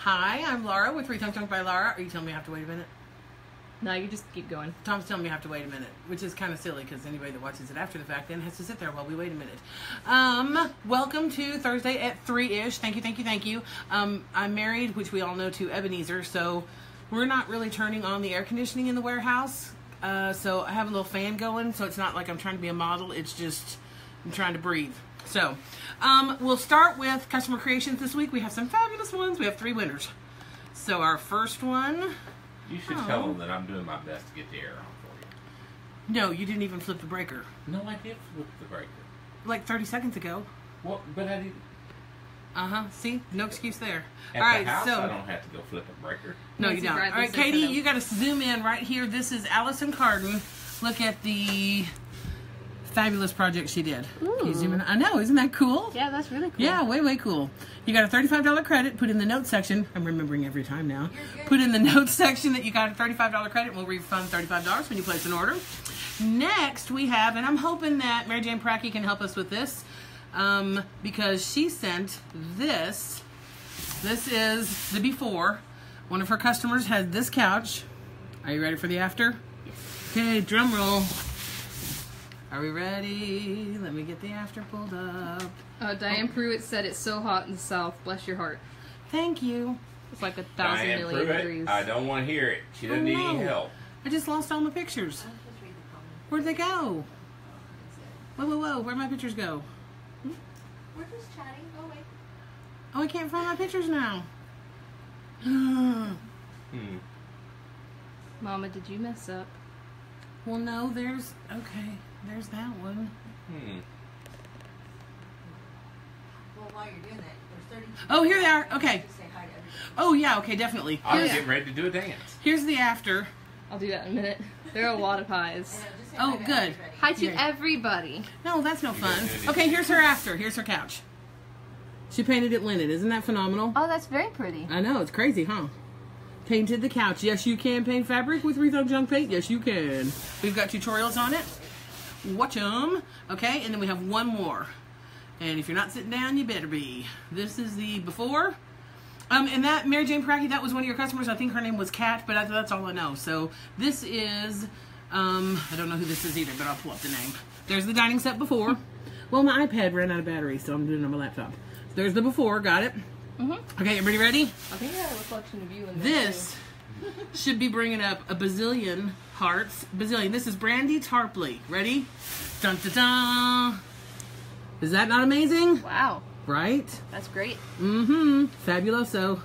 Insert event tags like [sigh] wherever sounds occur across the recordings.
Hi, I'm Laura with Rethunk Junk by Laura. Are you telling me I have to wait a minute? No, you just keep going. Tom's telling me I have to wait a minute, which is kind of silly because anybody that watches it after the fact then has to sit there while we wait a minute. Um, welcome to Thursday at 3 ish. Thank you, thank you, thank you. Um, I'm married, which we all know, to Ebenezer, so we're not really turning on the air conditioning in the warehouse. Uh, so I have a little fan going, so it's not like I'm trying to be a model, it's just I'm trying to breathe. So, um, we'll start with customer creations this week. We have some fabulous ones. We have three winners. So, our first one. You should Oh. tell them that I'm doing my best to get the air on for you. No, you didn't even flip the breaker. No, I did flip the breaker. Like 30 seconds ago. Well, but I didn't. Uh huh. See, no excuse there. At All right, the house, so I don't have to go flip a breaker. no, you don't. All Bradley right, said Katie, you got to zoom in right here. This is Allison Carden. Look at the fabulous project she did. I know, isn't that cool? Yeah, that's really cool. Yeah, way, way cool. You got a $35 credit, put in the notes section. I'm remembering every time now. Put in the [laughs] notes section that you got a $35 credit, and we'll refund $35 when you place an order. Next, we have, and I'm hoping that Mary Jane Pracky can help us with this, um, because she sent this. This is the before. One of her customers had this couch. Are you ready for the after? Okay, drum roll. Are we ready? Let me get the after pulled up. Uh, Diane Pruitt said it's so hot in the south. Bless your heart. Thank you. It's like a thousand Diane million Pruitt, degrees. I don't want to hear it. She doesn't Oh, need any help. I just lost all my pictures. Where'd they go? Whoa, whoa, whoa. Where'd my pictures go? We're just chatting. Oh wait. Oh, I can't find my pictures now. [gasps] Hmm. Mama, did you mess up? well, no, there's. Okay, there's that one. Hmm. Well, while you're doing that, there's 30. Oh, here they are. Okay. Just say hi to everybody. Oh, yeah, okay, definitely. I was Here's, getting ready to do a dance. here's the after. I'll do that in a minute. There are a lot of pies. I know, just say Oh, hi good. Hi to Yeah. everybody. No, that's no fun. Okay, here's her after. Here's her couch. She painted it linen. Isn't that phenomenal? Oh, that's very pretty. I know, it's crazy, huh? Painted the couch. Yes, you can paint fabric with Rethunk Junk Paint. Yes, you can. We've got tutorials on it. Watch them. Okay, and then we have one more. And if you're not sitting down, you better be. This is the before. Um, and that Mary Jane Pracky, that was one of your customers. I think her name was Kat, but I, that's all I know. So this is, um, I don't know who this is either, but I'll pull up the name. There's the dining set before. Well, my iPad ran out of battery, so I'm doing it on my laptop. There's the before. Got it. Mm-hmm. Okay, everybody ready? I think I have a reflection of you in there. This should be bringing up a bazillion hearts. Bazillion. This is Brandy Tarpley. Ready? Dun dun dun. Is that not amazing? Wow, Right? that's great. Mm-hmm. Fabuloso.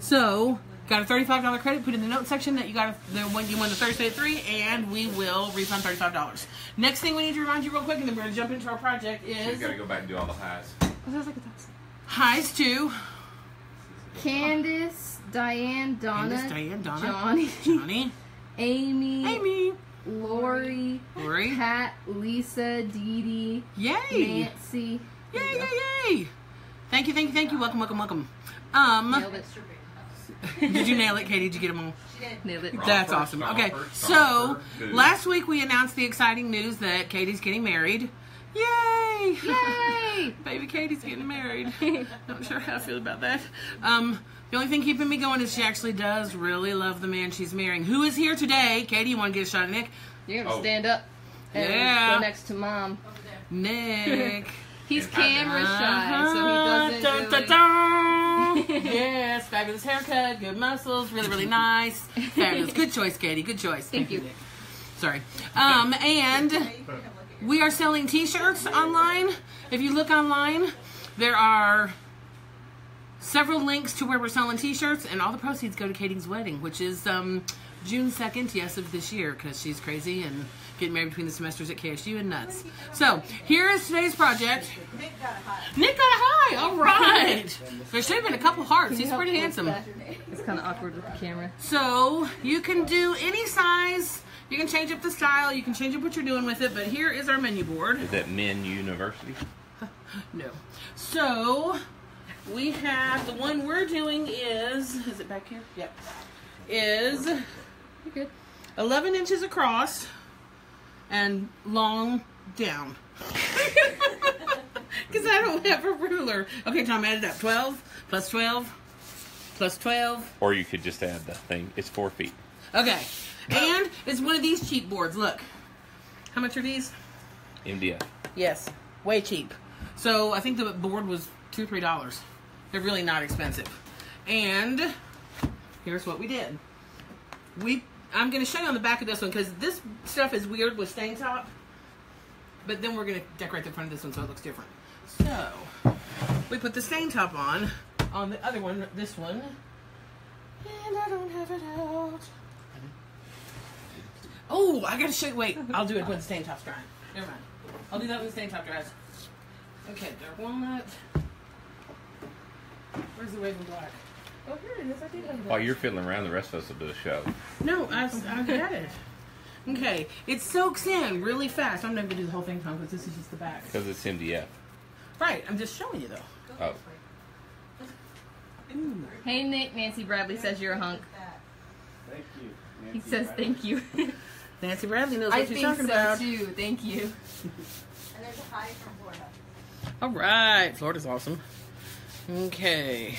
So, got a thirty-five dollar credit. Put in the note section that you got a, the when you won the Thursday at three, and we will refund thirty-five dollars. Next thing we need to remind you real quick, and then we're gonna jump into our project She's is got to go back and do all the highs. That sounds like a thousand. highs two. Candace, Diane, Donna, Candace, Diane, Donna, Johnny, Johnny, [laughs] Amy, Amy, Lori, Lori. Pat, Lisa, Dee Dee, Yay! Nancy. Yay, yay, yay! Thank you, thank you, thank you. Welcome, welcome, welcome. Um, Nailed it. Extra big house. [laughs] did you nail it, Katie? Did you get them all? She did. Nailed it. That's awesome. Okay, so last week we announced the exciting news that Katie's getting married. Yay! Yay! [laughs] Baby Katie's getting married. Not sure how I feel about that. Um, the only thing keeping me going is she actually does really love the man she's marrying. Who is here today? Katie, you want to get a shot at Nick? You're gonna Oh. stand up and Yeah. go next to mom. Nick. [laughs] He's Yeah, I know. camera shy, so he Uh-huh. doesn't Dun, really. dun, dun. [laughs] yes, fabulous haircut, good muscles, really, really nice. Fabulous. Good choice, Katie. Good choice. Thank you. Nick. Sorry. Um, and Hey, you can come look at we are selling t-shirts online. If you look online, there are several links to where we're selling t-shirts and all the proceeds go to Katie's wedding, which is um, June 2nd, yes, of this year because she's crazy and getting married between the semesters at KSU and nuts. So, here is today's project. Nick got a hot. Nick got a high. All right. There should have been a couple hearts. He's pretty handsome. It's kind of awkward with the camera. So you can do any size. You can change up the style. You can change up what you're doing with it. But here is our menu board. Is that Men University? [laughs] No. So we have the one we're doing is is it back here? Yep. Is You're good. 11 inches across and long down. [laughs] Because I don't have a ruler. Okay, Tom, add it up. 12 plus 12. plus 12. Or you could just add the thing. It's four feet. Okay. And it's one of these cheap boards. Look. How much are these? MDF. Yes. Way cheap. So I think the board was two, three dollars. They're really not expensive. And here's what we did. We I'm gonna show you on the back of this one because this stuff is weird with stain top. But then we're gonna decorate the front of this one so it looks different. So we put the stain top on on the other one, this one. And I don't have it out. Oh, I gotta show you. Wait, I'll do it when the stain top's drying. Never mind. I'll do that when the stain top dries. Okay, dark walnut. Where's the raven black? Oh, here it is. I did have that. While you're fiddling around, the rest of us will do a show. No, I, I got it. Okay, it soaks in really fast. I'm not gonna do the whole thing, Tom, because this is just the back. Because it's MDF. Right, I'm just showing you though. Oh. Ooh. Hey Nick, Nancy Bradley says you're a hunk. Thank you. He says Bradley. thank you. [laughs] Nancy Bradley knows I what she's think talking so about. too. Thank you. And there's a high from Florida. All right, Florida's awesome. Okay.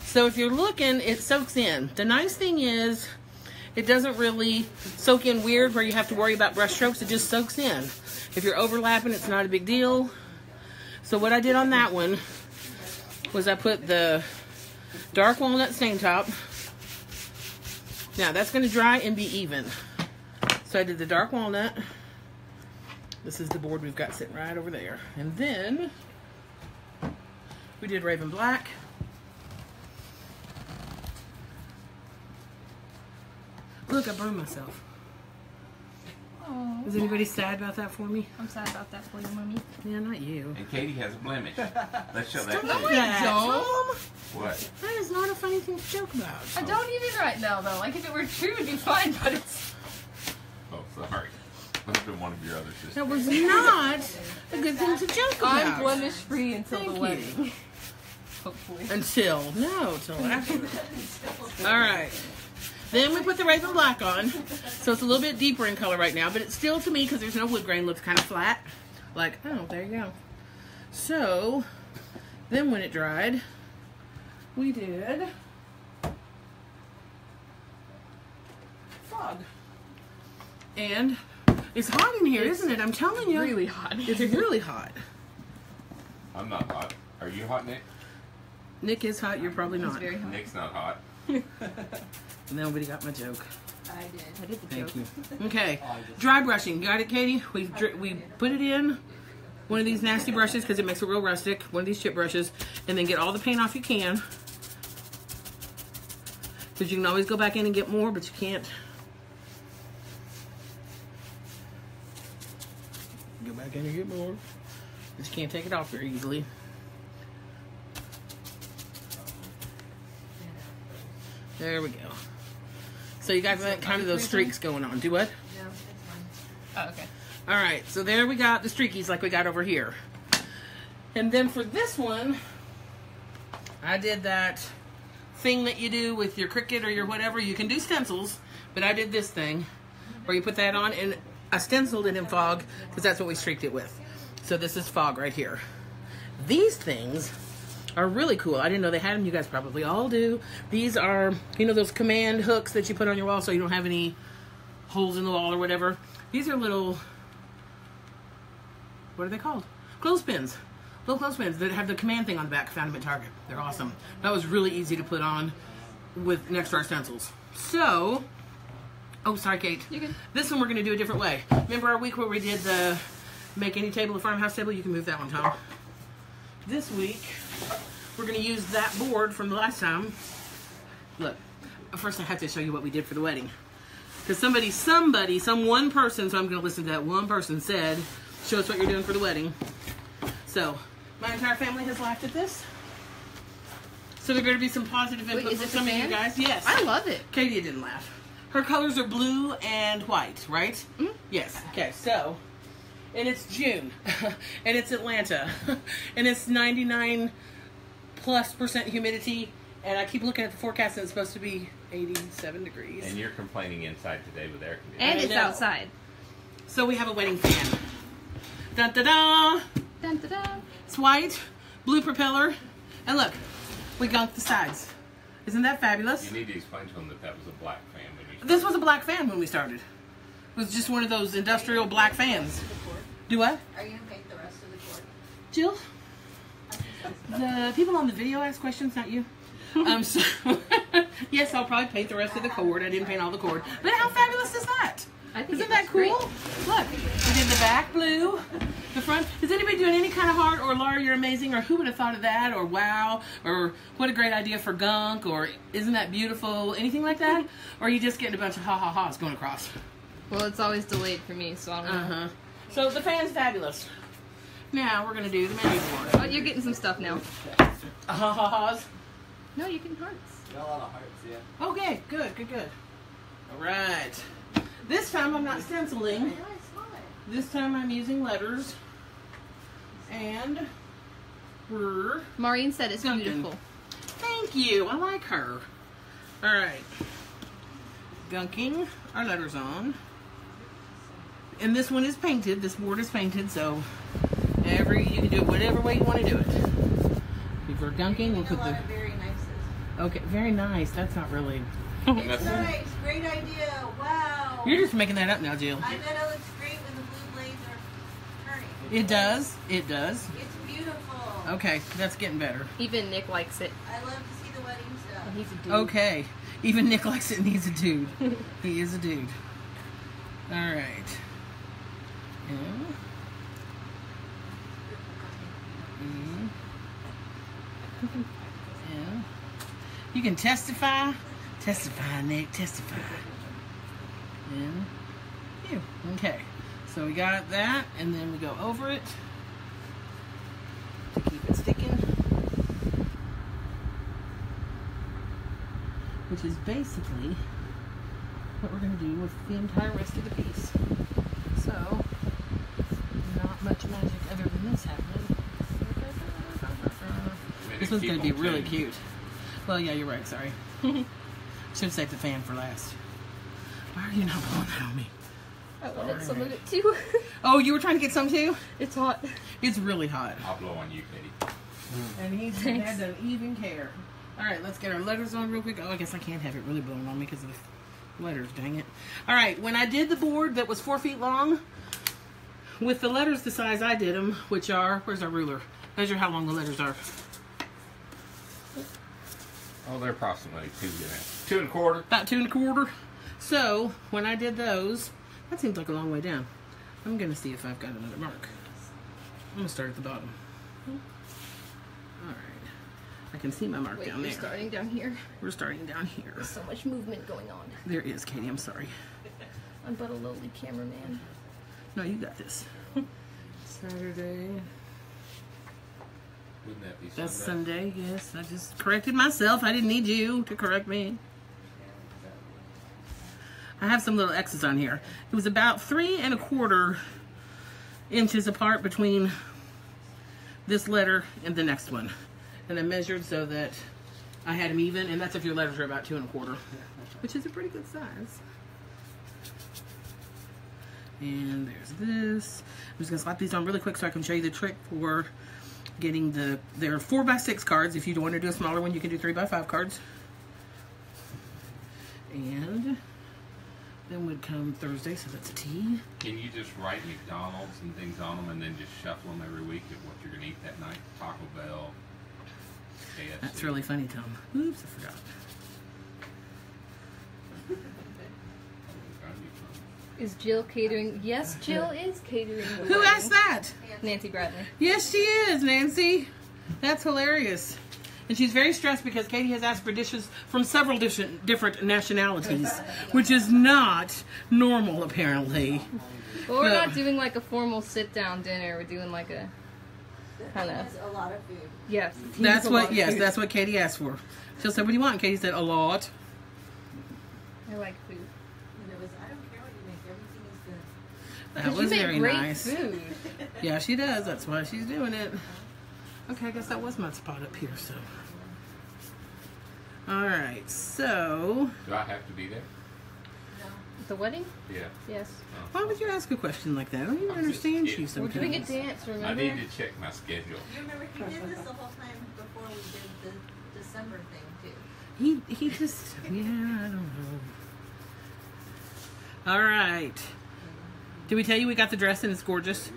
So if you're looking, it soaks in. The nice thing is, it doesn't really soak in weird where you have to worry about brush strokes. It just soaks in. If you're overlapping, it's not a big deal. So what I did on that one was I put the dark walnut stain top. Now that's going to dry and be even. So I did the dark walnut. This is the board we've got sitting right over there. And then we did Raven Black. Look, I burned myself. Oh, Is anybody sad about that for me? I'm sad about that for you, mommy. Yeah, not you. And Katie has a blemish. Let's show that Stop to that, you. don't. Tom. What? That is not a funny thing to joke about. I don't even right now though. Like if it were true, it'd be fine. But it's Oh, sorry. Must have been one of your other sisters. That was not a good thing to joke about. I'm blemish free until Thank the you. wedding. Hopefully. Until no, till after. All right. Then we put the raven black on, so it's a little bit deeper in color right now, but it's still to me because there's no wood grain looks kind of flat. Like oh, there you go. So then when it dried, we did fog, and it's hot in here, not it? I'm telling you, Really hot. It's really hot. I'm not hot. Are you hot, Nick? Nick is hot. You're probably It's not. very hot. Nick's not hot. [laughs] Nobody got my joke. I did. I did the Thank joke. you. [laughs] Okay, oh, dry brushing. Got it, Katie? We dr- we put it in one of these nasty brushes because it makes it real rustic. One of these chip brushes, and then get all the paint off you can. Because you can always go back in and get more, but you can't. Go back in and get more, but you can't take it off very easily. There we go. So you got that kind of those streaks going on. Do what? No, it's Oh, okay. All right, so there we got the streakies like we got over here. And then for this one, I did that thing that you do with your Cricut or your whatever. You can do stencils, but I did this thing where you put that on and I stenciled it in fog because that's what we streaked it with. So this is fog right here. These things are really cool. I didn't know they had them. You guys probably all do. These are, you know, those command hooks that you put on your wall so you don't have any holes in the wall or whatever. These are little, what are they called? Clothespins. Little clothespins that have the command thing on the back. Found them at Target. They're awesome. That was really easy to put on with next to our stencils. So, oh, sorry, Kate. You can. This one we're going to do a different way. Remember our week where we did the make any table a farmhouse table? You can move that one, Tom. This week, we're going to use that board from the last time. Look, first I have to show you what we did for the wedding. Because somebody, somebody, some one person, so I'm going to listen to that one person, said, show us what you're doing for the wedding. So, my entire family has laughed at this. So there are going to be some positive input Wait, from some of you guys. Yes. I love it. Katie didn't laugh. Her colors are blue and white, right? Mhm. Yes. Okay, so, and it's June, [laughs] and it's Atlanta, [laughs] and it's 99 plus percent humidity, and I keep looking at the forecast and it's supposed to be 87 degrees. And you're complaining inside today with air conditioning. And it's outside. So we have a wedding fan. Dun da da! Dun, dun, dun. It's white, blue propeller, and look, we gunked the sides. Isn't that fabulous? You need to explain to them that that was a black fan when you This was a black fan when we started. It was just one of those industrial black fans. Do what? Are you gonna paint the rest of the cord? Jill? The people on the video ask questions, not you. Um, so, [laughs] yes, I'll probably paint the rest of the cord. I didn't paint all the cord. But how fabulous is that? I think Isn't that cool? great. Look, we did the back blue, the front. Is anybody doing any kind of heart or Laura, you're amazing, or who would have thought of that, or wow, or what a great idea for gunk, or isn't that beautiful, anything like that? Or are you just getting a bunch of ha ha ha's going across? Well, it's always delayed for me, so I don't know. Uh huh. So the fan's fabulous. Now we're gonna do the menu board. Oh, you're getting some stuff now. Ha ha ha's. No, you can hearts. Got a lot of hearts, yeah. Okay, good, good, good. All right. This time I'm not stenciling. This time I'm using letters. And we're Maureen said it's Duncan. beautiful. Thank you. I like her. All right. Gunking our letters on. And this one is painted. This board is painted, so every you can do it whatever way you want to do it. If we're gunking, we'll put the very nices. okay. Very nice. That's not really. [laughs] And that's, Nice, great idea. Wow. You're just making that up now, Jill. I bet it looks great when the blue blades are turning. It does. It does. It's beautiful. Okay, that's getting better. Even Nick likes it. I love to see the wedding stuff. And he's a dude. Okay. Even Nick likes it and he's a dude. [laughs] he is a dude. Alright. Yeah. Mhm. Yeah. You can testify. Testify, Nick. Testify. Yeah. You. Okay. So we got that, and then we go over it to keep it sticking. which is basically what we're going to do with the entire rest of the piece. So, much magic other than this happening. This one's going to be really cute. Well, yeah, you're right. Sorry. [laughs] Should have saved the fan for last. Why are you not blowing that on me? I wanted some of it too. [laughs] Oh, you were trying to get some too? it's hot. It's really hot. I'll blow on you, Katie. Mm. And he's Thanks. dad doesn't even care. All right, let's get our letters on real quick. Oh, I guess I can't have it really blown on me because of the letters. Dang it! All right, when I did the board that was four feet long, with the letters the size I did them, which are where's our ruler? Measure how long the letters are. Oh, they're approximately two and a half. Two and a quarter. About two and a quarter. So when I did those, that seems like a long way down. I'm gonna see if I've got another mark. I'm gonna start at the bottom. All right, I can see my mark Wait, down you're starting down here. We're starting down here. There's so much movement going on. There is, Katie. I'm sorry. I'm but a lowly cameraman. No, you got this. Saturday. Wouldn't that be That's Sunday? Sunday. Yes, I just corrected myself. I didn't need you to correct me. I have some little X's on here. It was about three and a quarter inches apart between this letter and the next one. And I measured so that I had them even, and that's if your letters are about two and a quarter, which is a pretty good size. And there's this. I'm just gonna slap these on really quick so I can show you the trick for getting the. There are four by six cards. If you do want to do a smaller one, you can do three by five cards. And then would come Thursday, so that's a T. Can you just write McDonald's and things on them and then just shuffle them every week at what you're to eat that night? Taco Bell, KFC. That's really funny, Tom. Oops, I forgot. That'd be fun. Is Jill catering? Yes, Jill is catering. Who wedding. asked that? Nancy Bradley. Yes, she is, Nancy. That's hilarious. And she's very stressed because Katie has asked for dishes from several different different nationalities, which is not normal, apparently. But we're No. not doing like a formal sit down dinner. We're doing like a kind of That's a lot of food. yes. That's what. Yes, food. that's what Katie asked for. She'll say, "What do you want?" And Katie said, "A lot." I like food. And it was, I don't care what you make, everything is good. That 'Cause was you very great nice. food. Yeah, she does. That's why she's doing it. Okay, I guess that was my spot up here. So, all right. So, Do I have to be there? No. The wedding? Yeah. Yes. Oh. why would you ask a question like that? I don't even I'm understand kidding. you We're doing a sometimes. dance. Remember? I need to check my schedule. You remember, he did this the whole time before we did the December thing too. He he just yeah, I don't know. All right. Did we tell you we got the dress and it's gorgeous?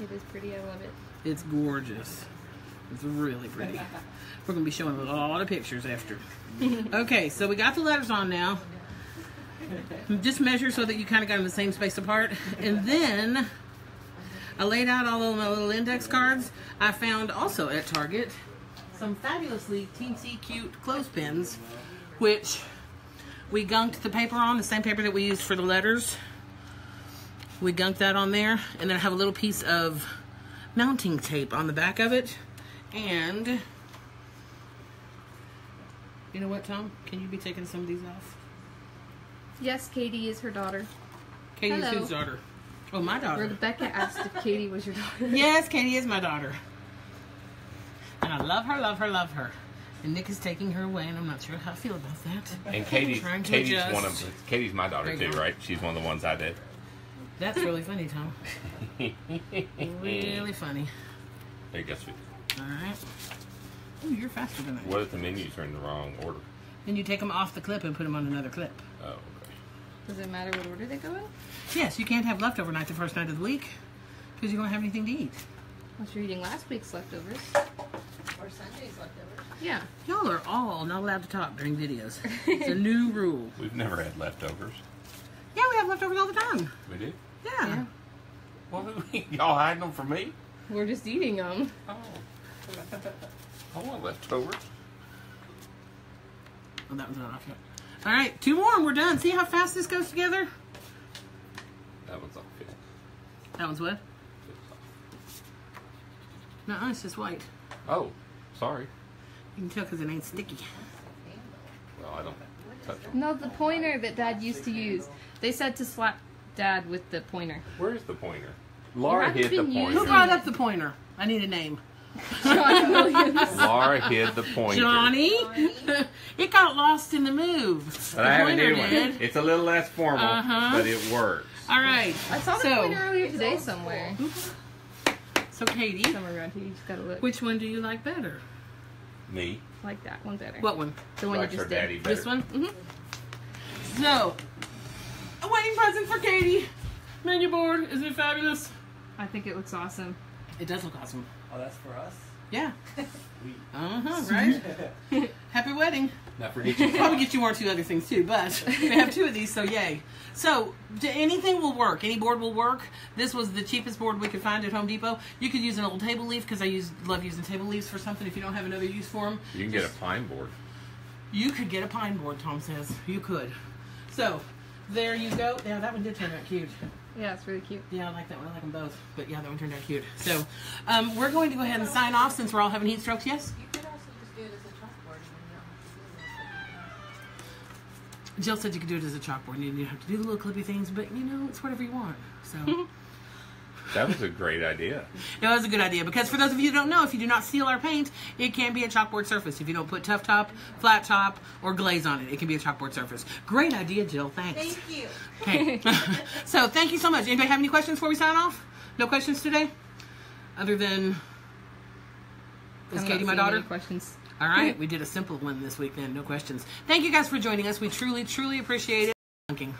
It is pretty. I love it. It's gorgeous. It's really pretty. [laughs] We're gonna be showing a lot of pictures after. [laughs] Okay, so we got the letters on now. Just measure so that you kind of got them the same space apart, and then I laid out all of my little index cards. I found also at Target some fabulously teensy cute clothespins, which we gunked the paper on, the same paper that we used for the letters. We gunk that on there, and then I have a little piece of mounting tape on the back of it. And you know what, Tom? Can you be taking some of these off? Yes, Katie is her daughter. Katie's Hello. whose daughter? Oh, my daughter. Rebecca asked if Katie was your daughter. [laughs] Yes, Katie is my daughter. And I love her, love her, love her. And Nick is taking her away, and I'm not sure how I feel about that. And Katie, Katie's adjust. one of Katie's my daughter too, go. right? She's one of the ones I did. That's really funny, Tom. [laughs] Really funny. Hey, guess we. All right. Ooh, you're faster than I. What if the menus are in the wrong order? Then you take them off the clip and put them on another clip. Oh, okay. Does it matter what order they go in? Yes, you can't have leftover night the first night of the week because you don't have anything to eat. Unless you're eating last week's leftovers. Or Sunday's leftovers. Yeah. Y'all are all not allowed to talk during videos. [laughs] It's a new rule. We've never had leftovers. Yeah, we have leftovers all the time. We do. Yeah. Yeah. Well, [laughs] y'all hiding them from me? We're just eating them. Oh. I want leftovers. Oh, that one's not off yet. All right, two more and we're done. See how fast this goes together? That one's off, fit. That one's what? Fits No, it's just white. Oh, sorry. You can tell because it ain't sticky. Well, I don't touch them. No, the pointer that Dad used to use. They said to slap Dad with the pointer. Where's the pointer? Laura haven't hid the been Who using- brought up the pointer? I need a name. John Williams. [laughs] Laura hid the pointer. Johnny? it got lost in the move. But the I have a pointer new one. It's a little less formal, Uh-huh. but it works. All right. I saw the so, pointer earlier today somewhere. So, Katie, Somewhere around here. You just gotta look. which one do you like better? Me. like that one better. What one? the one likes you just daddy did. better. This one? Mm-hmm. So, a wedding present for Katie. Menu board. Isn't it fabulous? I think it looks awesome. It does look awesome. Oh, that's for us? Yeah. Uh huh. Right. [laughs] Happy wedding. Not forget [laughs] you. Probably get you one or two other things too, but [laughs] we have two of these, so yay. So d- anything will work. Any board will work. This was the cheapest board we could find at Home Depot. You could use an old table leaf because I use love using table leaves for something. If you don't have another use for them, You can get a pine board. you could get a pine board. Tom says you could. So there you go. Yeah, that one did turn out cute. Yeah, it's really cute. Yeah, I like that one. I like them both. But yeah, that one turned out cute. So um, we're going to go ahead and sign off since we're all having heat strokes. Yes. You could also just do it as a chalkboard and then you don't have to do this. Jill said you could do it as a chalkboard. You didn't have to do the little clippy things, but you know, it's whatever you want. So [laughs] That was a great idea. that was a good idea because for those of you who don't know, if you do not seal our paint, it can be a chalkboard surface. If you don't put tough top, flat top, or glaze on it, it can be a chalkboard surface. Great idea, Jill. Thanks. Thank you. Okay. [laughs] so thank you so much. Anybody have any questions before we sign off? No questions today, other than is Katie my daughter? any questions. All right, we did a simple one this week then. No questions. Thank you guys for joining us. We truly, truly appreciate it. Thanking.